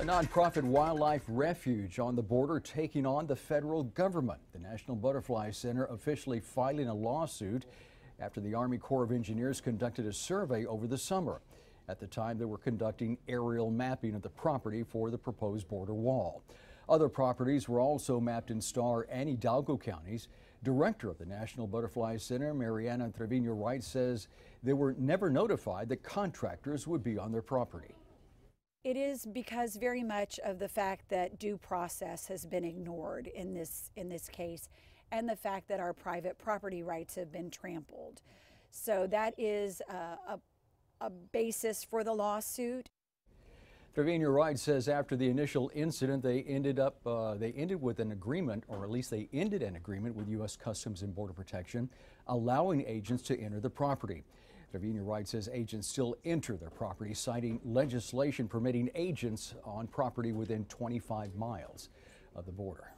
A nonprofit wildlife refuge on the border taking on the federal government. The National Butterfly Center officially filing a lawsuit after the Army Corps of Engineers conducted a survey over the summer. At the time, they were conducting aerial mapping of the property for the proposed border wall. Other properties were also mapped in Starr and Hidalgo counties. Director of the National Butterfly Center, Mariana Trevino Wright, says they were never notified that contractors would be on their property. It is because very much of the fact that due process has been ignored in this in this case and the fact that our private property rights have been trampled. So that is a, a, a basis for the lawsuit. Trevino Wright says after the initial incident, they ended up uh, they ended with an agreement, or at least they ended an agreement with U.S. Customs and Border Protection, allowing agents to enter the property. Trevino Wright says agents still enter their property, citing legislation permitting agents on property within 25 miles of the border.